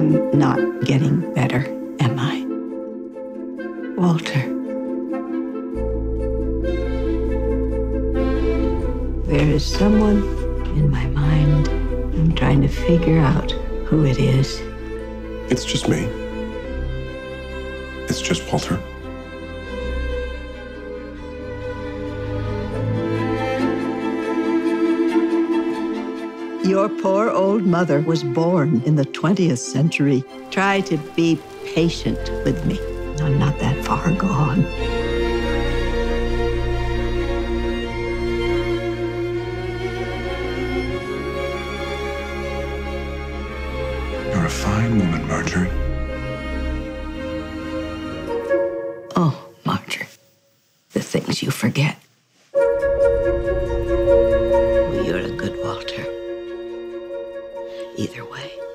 I'm not getting better, am I? Walter. There is someone in my mind. I'm trying to figure out who it is. It's just me. It's just Walter. Your poor old mother was born in the 20th century. Try to be patient with me. I'm not that far gone. You're a fine woman, Marjorie. Oh, Marjorie, the things you forget. Well, you're a good Walter. Either way.